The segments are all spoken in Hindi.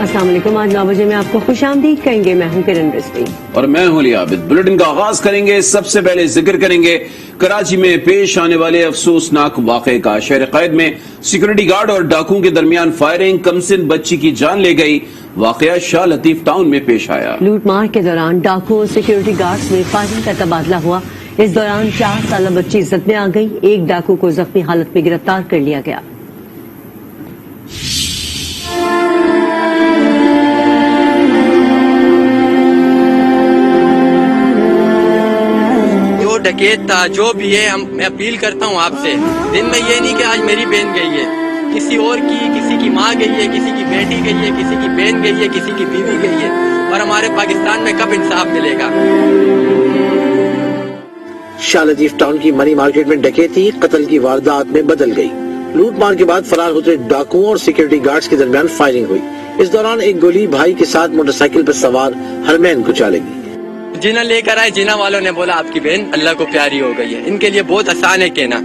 वालेकुम आज नौ बजे में आपको खुश आमदीद कहेंगे। मैं हूँ किरण रिजवी। और मैं हूँ अली आबिद। बुलेटिन का आगाज़ करेंगे। सबसे पहले ज़िक्र करेंगे कराची में पेश आने वाले अफसोसनाक वाक़े का। शहर कैद में सिक्योरिटी गार्ड और डाकुओं के दरमियान फायरिंग। कमसिन बच्ची की जान ले गई। वाकया शाह लतीफ टाउन में पेश आया। लूट मार के दौरान डाकुओं और सिक्योरिटी गार्ड में फायरिंग का तबादला हुआ। इस दौरान चार साल बच्ची इज़्ज़त में आ गई। एक डाकू को जख्मी हालत में गिरफ़्तार कर लिया गया। डकैत था जो भी है, हम, मैं अपील करता हूँ आपसे, दिन में ये नहीं कि आज मेरी बहन गई है, किसी और की, किसी की माँ गई है, किसी की बेटी गई है, किसी की बहन गई है, किसी की बीवी गई है, और हमारे पाकिस्तान में कब इंसाफ मिलेगा? शाह लतीफ टाउन की मनी मार्केट में डकैती, कत्ल की वारदात में बदल गई। लूट मार के बाद फरार होते डाकुओं और सिक्योरिटी गार्ड्स के दरमियान फायरिंग हुई। इस दौरान एक गोली भाई के साथ मोटरसाइकिल पर सवार हरमैन को चलेगी। जिना लेकर आए, जिना वालों ने बोला, आपकी बहन अल्लाह को प्यारी हो गई है। इनके लिए बहुत आसान है कहना।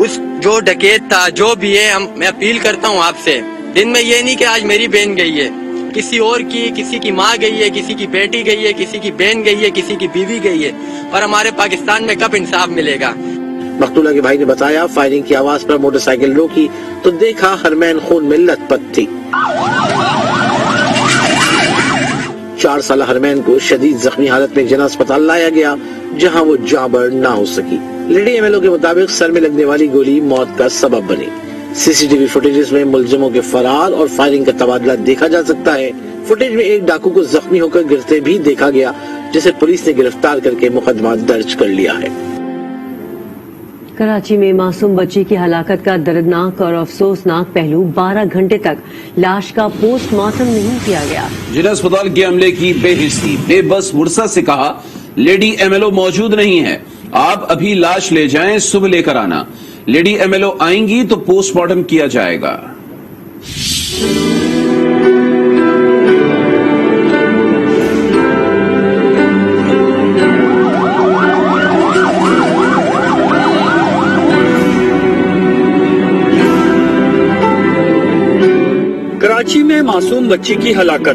उस जो डकेत था, जो भी है, हम, मैं अपील करता हूँ आपसे, दिन में ये नहीं कि आज मेरी बहन गई है। किसी और की, किसी की माँ गई है, किसी की बेटी गई है, किसी की बहन गई है, किसी की बीवी गई है, और हमारे पाकिस्तान में कब इंसाफ मिलेगा? मकतूला के भाई ने बताया, फायरिंग की आवाज़ पर मोटरसाइकिल रोकी तो देखा हरमैन खून में लथपथ थी। चार साल हरमैन को शदीद जख्मी हालत में जना अस्पताल लाया गया, जहाँ वो जाबर ना हो सकी। लेडी एमएलओ के मुताबिक सर में लगने वाली गोली मौत का सबब बनी। सीसीटीवी फुटेजेस में मुलजमों के फरार और फायरिंग का तबादला देखा जा सकता है। फुटेज में एक डाकू को जख्मी होकर गिरते भी देखा गया, जिसे पुलिस ने गिरफ़्तार करके मुकदमा दर्ज कर लिया है। कराची में मासूम बच्ची की हलाकत का दर्दनाक और अफसोसनाक पहलू 12 घंटे तक लाश का पोस्टमार्टम नहीं किया गया। जिला अस्पताल के अमले की बेहिसी बेबस मुरसा से कहा, लेडी एमएलओ मौजूद नहीं है। आप अभी लाश ले जाएँ, सुबह लेकर आना। लेडी एमएलओ आएँगी तो पोस्टमार्टम किया जाएगा। में मासूम बच्ची की हलाकत।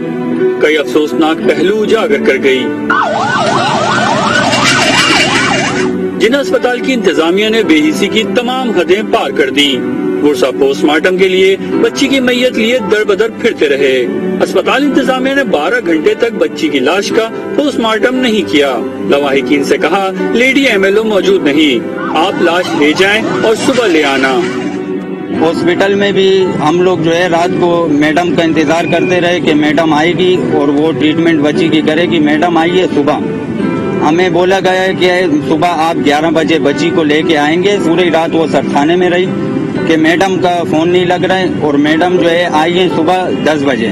कई अफसोसनाक पहलू उजागर कर गई। जिना अस्पताल की इंतजामिया ने बेहिसी की तमाम हदें पार कर दी। गुरसा पोस्टमार्टम के लिए बच्ची की मैयत लिए दर बदर फिरते रहे। अस्पताल इंतजामिया ने 12 घंटे तक बच्ची की लाश का पोस्टमार्टम नहीं किया। लवाहिकीन से कहा, लेडी एमएलओ मौजूद नहीं। आप लाश ले जाएँ और सुबह ले आना। हॉस्पिटल में भी हम लोग जो है रात को मैडम का इंतज़ार करते रहे कि मैडम आएगी और वो ट्रीटमेंट बच्ची की करेगी। मैडम आइए सुबह। हमें बोला गया है कि सुबह आप 11 बजे बच्ची को लेके आएँगे। पूरी रात वो सर थाने में रही कि मैडम का फ़ोन नहीं लग रहा है और मैडम जो है आइए सुबह 10 बजे।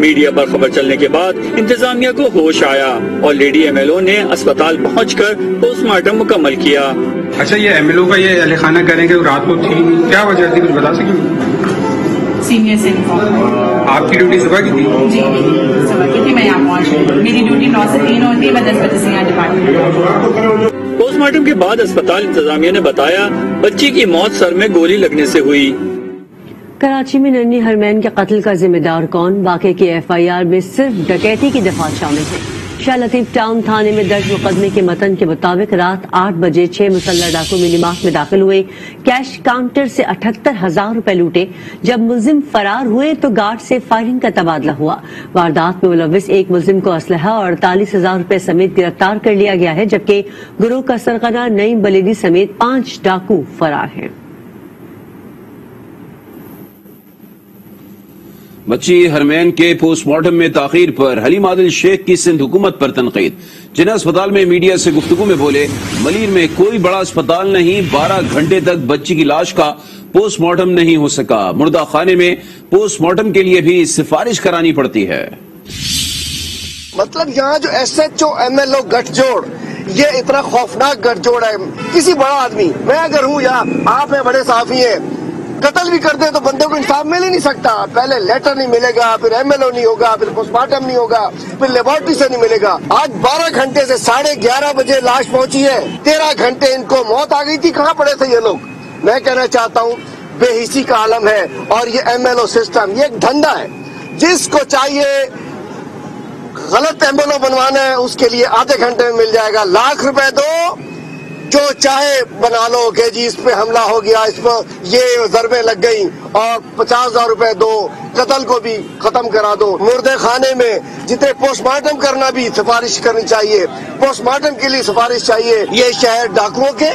मीडिया पर खबर चलने के बाद इंतजामिया को होश आया और लेडी एमएलओ ने अस्पताल पहुंचकर पोस्टमार्टम मुकम्मल किया। अच्छा ये एमएलओ का ये अली खाना करेंगे रात को थी क्या वजह थी कुछ बता सकेंगे? सीनियर से आपकी ड्यूटी सुबह की थी? जी सुबह की थी मैं यहाँ पहुँच। मेरी ड्यूटी नौ से तीन होती है मैं दस बजे से यहाँ डिपार्टमेंट पोस्टमार्टम के बाद अस्पताल इंतजामिया ने बताया बच्ची की मौत सर में गोली लगने से हुई। कराची में नन्नी हरमैन के कत्ल का जिम्मेदार कौन? वाकई की एफआईआर में सिर्फ़ डकैती की दफ़ा शामिल है। शाह लतीफ टाउन थाने में दर्ज मुकदमे के मतन के मुताबिक रात आठ बजे छह मुसल्ला डाकू मिनीमार्ट में दाखिल हुए। कैश काउंटर से अठहत्तर हज़ार रूपए लूटे। जब मुलिम फरार हुए तो गार्ड से फायरिंग का तबादला हुआ। वारदात में मुलविस एक मुलजिम को असलहा और अड़तालीस हज़ार रूपए समेत गिरफ़्तार कर लिया गया है, जबकि गुरु का सरगना नईम बलेदी समेत पाँच डाकू फरार हैं। बच्ची हरमैन के पोस्टमार्टम में ताखिर पर हलीम आदिल शेख की सिंध हुकूमत पर तनकीद। जिना अस्पताल में मीडिया से गुफ्तगू में बोले, मलिर में कोई बड़ा अस्पताल नहीं, बारह घंटे तक बच्ची की लाश का पोस्टमार्टम नहीं हो सका। मुर्दा खाने में पोस्टमार्टम के लिए भी सिफारिश करानी पड़ती है। मतलब यहाँ जो S H O M L O गठजोड़, ये इतना खौफनाक गठजोड़ है। किसी बड़ा आदमी, मैं अगर हूँ या आप में बड़े साफी हैं। कत्ल भी कर दे तो बंदे को इंसाफ मिल ही नहीं सकता। पहले लेटर नहीं मिलेगा, फिर एमएलओ नहीं होगा, फिर पोस्टमार्टम नहीं होगा, फिर लेबोरेटरी से नहीं मिलेगा। आज 12 घंटे से साढ़े ग्यारह बजे लाश पहुँची है। तेरह घंटे इनको मौत आ गई थी। कहाँ पड़े थे ये लोग? मैं कहना चाहता हूँ, बेहिसी का आलम है और ये एमएलओ सिस्टम ये एक धंधा है। जिसको चाहिए गलत एंबुलेंस बनवाना है, उसके लिए आधे घंटे में मिल जाएगा। लाख रुपए दो जो चाहे बना लो, कि जी इस पे हमला हो गया, इस पर ये जरबे लग गई और पचास हज़ार रूपए दो, कत्ल को भी खत्म करा दो। मुर्दे खाने में जितने पोस्टमार्टम करना भी सिफारिश करनी चाहिए। पोस्टमार्टम के लिए सिफारिश चाहिए, ये शहर डाकुओं के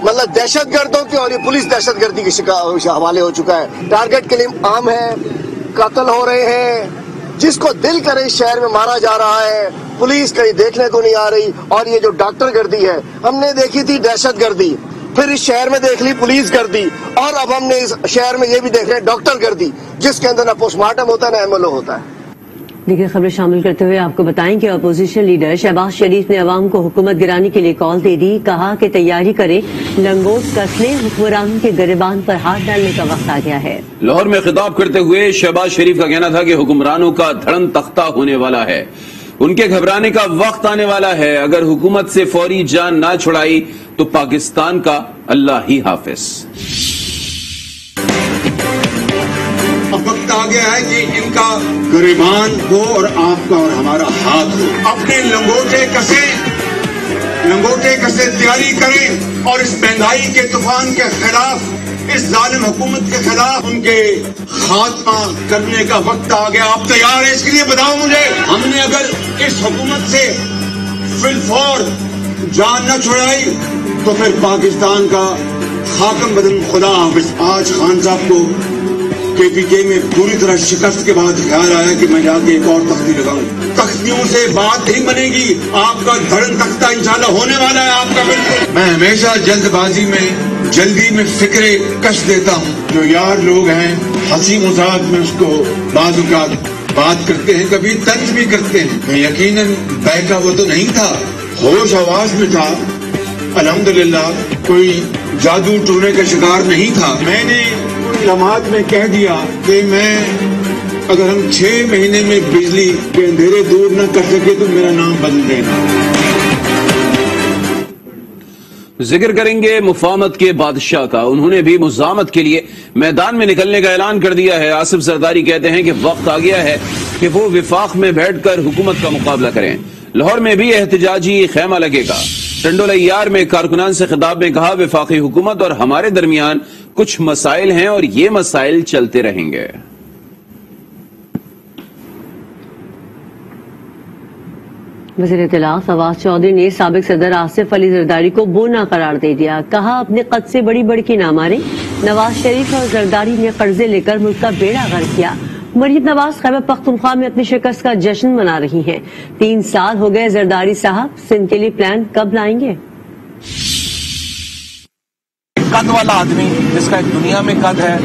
मतलब दहशत गर्दों के, और ये पुलिस दहशत गर्दी के हवाले हो चुका है। टारगेट के लिए आम है, कत्ल हो रहे हैं। जिसको दिल करे शहर में मारा जा रहा है पुलिस कहीं देखने को नहीं आ रही और ये जो डॉक्टर गर्दी है हमने देखी थी दहशत गर्दी। फिर इस शहर में देख ली पुलिस गर्दी और अब हमने इस शहर में ये भी देख रहे हैं डॉक्टर गर्दी जिसके अंदर ना पोस्टमार्टम होता है ना एमएलओ होता है। देखिए खबरें शामिल करते हुए आपको बताएँ कि अपोजिशन लीडर शहबाज शरीफ ने अवाम को हुकूमत गिराने के लिए कॉल दे दी कहा कि तैयारी करें लंगोट कसने हुक्मरान के गरीबान पर हाथ डालने का वक्त आ गया है। लाहौर में खिताब करते हुए शहबाज शरीफ का कहना था कि हुक्मरानों का धड़न तख्ता होने वाला है। उनके घबराने का वक्त आने वाला है। अगर हुकूमत से फौरी जान ना छुड़ाई तो पाकिस्तान का अल्लाह ही हाफिज। वक्त आ गया है कि इनका गरिबान हो और आपका और हमारा हाथ हो। अपने लंगोटे कसे लंगोटे कसे तैयारी करें और इस महँगाई के तूफ़ान के खिलाफ इस जालिम हुकूमत के खिलाफ उनके खात्मा करने का वक्त आ गया। आप तैयार हैं? इसके लिए बताओ मुझे, हमने अगर इस हुकूमत से फिलफौर जान न छुड़ाई तो फिर पाकिस्तान का खाकम बदन खुदा हाफिज आज खान साहब को केपीके में पूरी तरह शिकस्त के बाद ख्याल आया कि मैं जाके एक और तख्ती लगाऊँ। तख्तियों से बात नहीं बनेगी। आपका धड़न तख्ता इंशाल्लाह होने वाला है आपका बिल्कुल। मैं हमेशा जल्दबाजी में जल्दी में फिक्रे कश देता हूँ। जो यार लोग हैं, हँसी मज़ाक में उसको बाजुकात बात करते हैं, कभी तंज भी करते हैं। मैं यकीनन बैका वो तो नहीं था, होश आवाज़ में था। अल्हम्दुलिल्लाह, कोई जादू टूने का शिकार नहीं था। मैंने लम्हात में कह दिया कि मैं, अगर हम छह महीने में बिजली के अंधेरे दूर न कर सके तो मेरा नाम बदल देना। ज़िक्र करेंगे मुफामत के बादशाह का। उन्होंने भी मुजामत के लिए मैदान में निकलने का ऐलान कर दिया है। आसिफ सरदारी कहते हैं कि वक्त आ गया है कि वो विफाक में बैठकर हुकूमत का मुकाबला करें। लाहौर में भी एहतजाजी खेमा लगेगा। टंडोलैयार में कारकुनान से खिताब में कहा, विफाकी हुकूमत और हमारे दरमियान कुछ मसाइल हैं और ये मसाइल चलते रहेंगे। वज़ीर इतलाफ फवाद चौधरी ने सबक सदर आसिफ अली जरदारी को बोना करार दे दिया। कहा, अपने कद से बड़ी बड़की ना मारे। नवाज़ शरीफ और जरदारी ने कर्जे लेकर मुल्क का बेड़ा गर्क किया। मरीम नवाज़ खैबर पख्तूनख्वा में अपनी शिकस्त का जश्न मना रही हैं। तीन साल हो गए जरदारी साहब, सिंध के लिए प्लान कब लाएँगे? कद वाला आदमी जिसका दुनिया में कद है,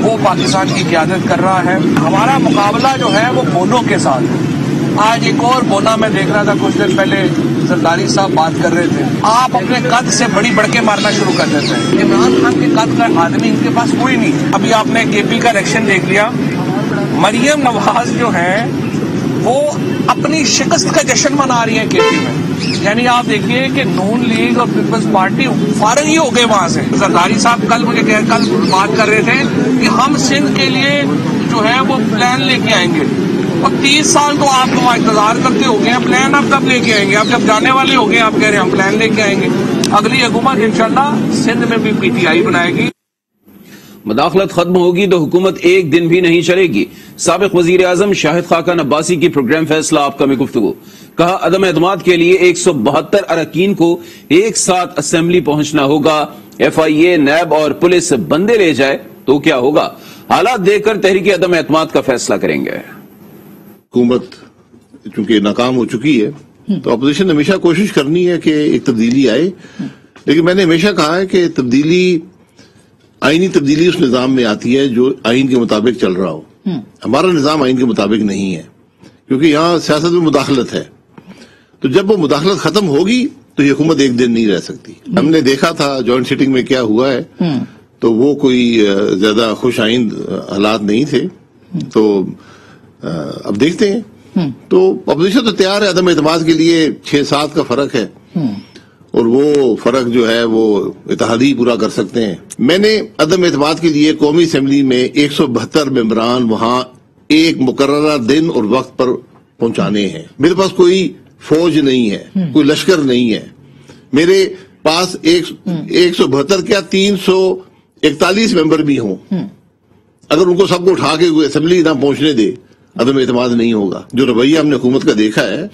वो पाकिस्तान की क्यादत कर रहा है। हमारा मुकाबला जो है, वो बोनों के साथ है। आज एक और बोना में देख रहा था कुछ दिन पहले, सरदारी साहब बात कर रहे थे। आप अपने कद से बड़ी बढ़के मारना शुरू कर देते हैं। इमरान खान के कद का आदमी इनके पास कोई नहीं अभी आपने केपी का इलेक्शन देख लिया। मरियम नवाज़ जो है, वो अपनी शिकस्त का जश्न मना रही है केपी में। यानी आप देखिए कि नून लीग और पीपल्स पार्टी फारग ही हो गए वहाँ से। सरदारी साहब कल मुझे कह, कल बात कर रहे थे कि हम सिंध के लिए जो है, वो प्लान लेके आएँगे। और तीस साल तो आप वहाँ इंतज़ार करते हो गए प्लान आप कब लेके आएँगे। आप जब जाने वाले हो गए आप कह रहे हैं हम प्लान लेके आएँगे। अगली हुकूमत इंशाल्लाह सिंध में भी पीटीआई बनाएगी। मुदाखलत खत्म होगी तो हुकूमत एक दिन भी नहीं चलेगी। सबक वज़ीर आज़म शाहिद खाकन अब्बासी की प्रोग्राम फैसला आपका में गुफ्तु कहा, अदम एतमाद के लिए एक सौ बहत्तर अरकान को एक साथ असम्बली पहुँचना होगा। एफ़ आई ए नैब और पुलिस बंदे ले जाए तो क्या होगा? हालात देखकर तहरीक अदम एतमाद का फैसला करेंगे। हुकूमत चूँकि नाकाम हो चुकी है तो अपोजिशन हमेशा कोशिश करनी है कि एक तब्दीली आए। लेकिन मैंने हमेशा कहा है कि तब्दीली आईनी तब्दीली उस निज़ाम में आती है जो आइन के मुताबिक चल रहा हो। हमारा निज़ाम आइन के मुताबिक नहीं है क्योंकि यहाँ सियासत में मुदाखलत है। तो जब वो मुदाखलत खत्म होगी तो ये हुकूमत एक दिन नहीं रह सकती। हमने देखा था जॉइंट सिटिंग में क्या हुआ है तो वो कोई ज़्यादा खुश आइंद हालात नहीं थे। तो अब देखते हैं। तो अपोजिशन तो तैयार है अदम एतमाद के लिए छह सात का फ़र्क है। और वो फ़र्क जो है वो इतिहादी पूरा कर सकते हैं। मैंने अदम एतमाद के लिए कौमी असम्बली में एक सौ बहत्तर मेम्बरान वहाँ एक मुकर्रा दिन और वक्त पर पहुँचाने हैं। मेरे पास कोई फौज नहीं है कोई लश्कर नहीं है। मेरे पास एक एक सौ बहत्तर क्या तीन सौ इकतालीस मेंबर भी हों। अगर उनको सबको उठा के असेंबली ना पहुँचने दे अदम एतमाद नहीं होगा। जो रवैया हमने हुकूमत का देखा है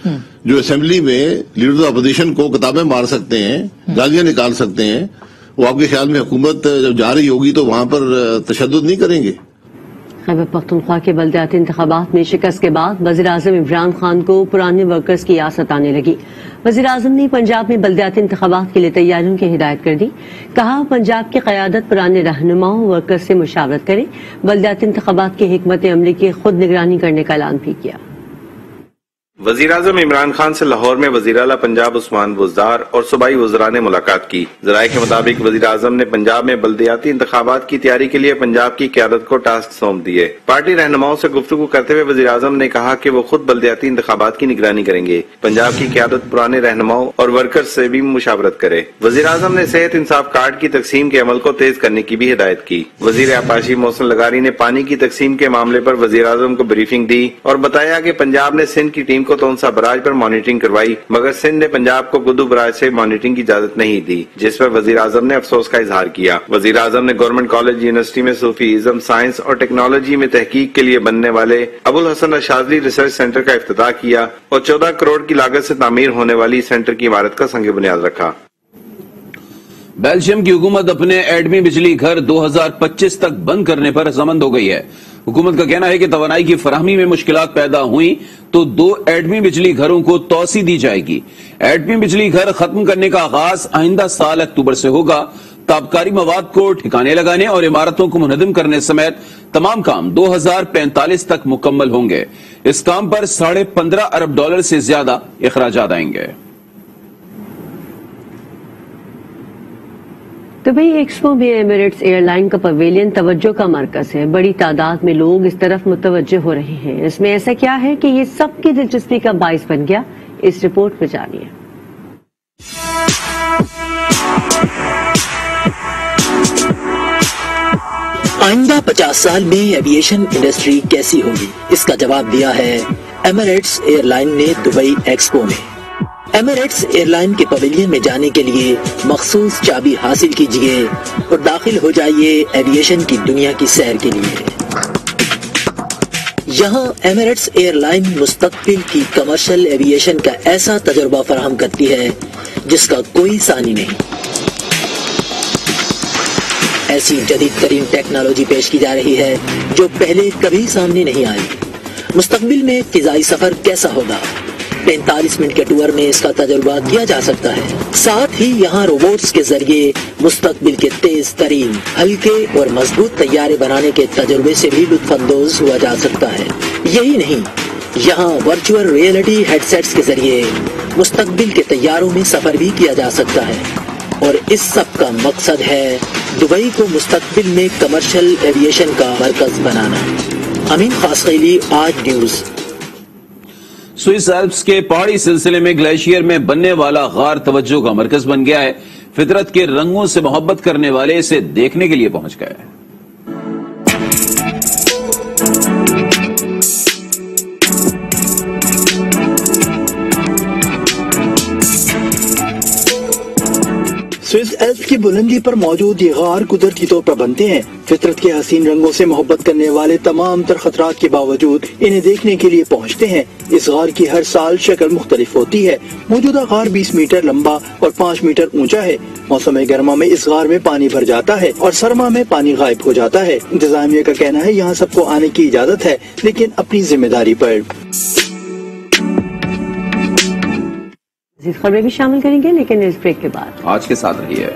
जो असेंबली में लीडर ऑफ़ अपोजिशन को किताबें मार सकते हैं गालियाँ निकाल सकते हैं वो आपके ख्याल में हुकूमत जब जा रही होगी तो वहाँ पर तशद नहीं करेंगे? खैबर पख्तनख्वा के बलदियाती इंतबात में शिकस्त के बाद वजी अजम इमरान खान को पुराने वर्कर्स की आसत आने लगी। वजी अजम ने पंजाब में बलदियाती इंतबात के लिए तैयारियों की हिदायत कर दी। कहा, पंजाब की क्यादत पुराने रहनुमाओं, वर्कर्स से मुशावरत करे। बलदियाती इंतबात की हमत अमली की खुद निगरानी करने का ऐलान भी किया। वज़ीर अजम इमरान खान से लाहौर में वज़ीर अला पंजाब उस्मान बुजदार और सूबाई वजरा ने मुलाकात की। जराये के मुताबिक वज़ीर अजम ने पंजाब में बल्दियाती इंतबात की तैयारी के लिए पंजाब की क्यादत को टास्क सौंप दिए। पार्टी रहनुमाओं से गुफ्तु करते हुए वजी अजम ने कहा कि वो खुद बल्दियाती इंतबात की निगरानी करेंगे। पंजाब की क्यादत पुराने रहनुमाओं और वर्कर्स से भी मुशावरत करे। वजी अजम ने सेहत इंसाफ कार्ड की तकसीम के अमल को तेज करने की भी हिदायत की। वज़ीर आपाशी मोहसन लगारी ने पानी की तकसीम के मामले आरोप वज़ीर अजम को ब्रीफिंग दी और बताया की पंजाब ने सिंध की टीम को तो तोनसा बराज पर मॉनिटरिंग करवाई, मगर सिंध ने पंजाब को गुद्दू बराज से मॉनिटरिंग की इजाज़त नहीं दी, जिस पर वज़ीर आज़म ने अफसोस का इजहार किया। वज़ीर आज़म ने गवर्नमेंट कॉलेज, यूनिवर्सिटी में सूफी इजम साइंस और टेक्नोलॉजी में तहकीक के लिए बनने वाले Abul Hasan Ashazli research centre का अफ्ताह किया और चौदह करोड़ की लागत ऐसी तमीर होने वाली सेंटर की इमारत का संग बुनियाद रखा। बेल्जियम की हुकूमत अपने एडमी बिजली घर 2025 तक बंद करने पर रजामंद हो गई है। हुकूमत का कहना है कि तोानाई की फरहमी में मुश्किल पैदा हुई तो दो एडमी बिजली घरों को तोसी दी जाएगी। एडमी बिजली घर खत्म करने का आगाज़ आइंदा साल अक्टूबर से होगा। ताबकारी मवाद को ठिकाने लगाने और इमारतों को मुनदम करने समेत तमाम काम 2045 तक मुकम्मल होंगे। इस काम पर साढ़े पंद्रह अरब डॉलर से ज़्यादा अखराज आएँगे। दुबई एक्सपो में एमिरेट्स एयरलाइन का पवेलियन तवज्जो का मरकज है। बड़ी तादाद में लोग इस तरफ़ मुतवजह हो रहे हैं। इसमें ऐसा क्या है कि ये सबकी दिलचस्पी का बायस बन गया? इस रिपोर्ट में जानिए। आइंदा पचास साल में एविएशन इंडस्ट्री कैसी होगी? इसका जवाब दिया है एमिरेट्स एयरलाइन ने दुबई एक्सपो में। एमिरेट्स एयरलाइन के पवेलियन में जाने के लिए मखसूस चाबी हासिल कीजिए और दाखिल हो जाइए एविएशन की दुनिया की सैर के लिए। यहाँ एमिरेट्स एयरलाइन मुस्तकबिल की कमर्शियल एविएशन का ऐसा तजुर्बा फराहम करती है, जिसका कोई सानी नहीं। ऐसी जदीद तरीन टेक्नोलॉजी पेश की जा रही है, जो पहले कभी सामने नहीं आई। मुस्तकबिल में फिजाई सफ़र कैसा होगा? पैंतालीस मिनट के टूर में इसका तजुर्बा किया जा सकता है। साथ ही यहाँ रोबोट्स के ज़रिए मुस्तकबिल के तेज तरीन, हल्के और मज़बूत तैयारे बनाने के तजुर्बे से भी लुत्फानंदोज हुआ जा सकता है। यही नहीं, यहाँ वर्चुअल रियलिटी हेडसेट्स के ज़रिए मुस्तकबिल के तैयारों में सफ़र भी किया जा सकता है। और इस सब का मकसद है दुबई को मुस्तकबिल में कमर्शियल एविएशन का मरकज बनाना। अमीन खास आज न्यूज़। स्विस एल्प्स के पहाड़ी सिलसिले में ग्लेशियर में बनने वाला गार तवज्जो का मरकज बन गया है। फितरत के रंगों से मोहब्बत करने वाले इसे देखने के लिए पहुँच गए हैं। एल्प की बुलंदी पर मौजूद ये गार कुदरती तौर पर बनते हैं। फितरत के हसीन रंगों से मोहब्बत करने वाले तमाम तर खतरात के बावजूद इन्हें देखने के लिए पहुँचते हैं। इस गार की हर साल शक्ल मुख्तलिफ़ होती है। मौजूदा गार 20 मीटर लंबा और 5 मीटर ऊँचा है। मौसम गर्मा में इस गार में पानी भर जाता है और सरमा में पानी गायब हो जाता है। इंतजामिया का कहना है, यहाँ सबको आने की इजाज़त है, लेकिन अपनी ज़िम्मेदारी आरोप खबरें भी शामिल करेंगे लेकिन इस ब्रेक के बाद। आज के साथ रही है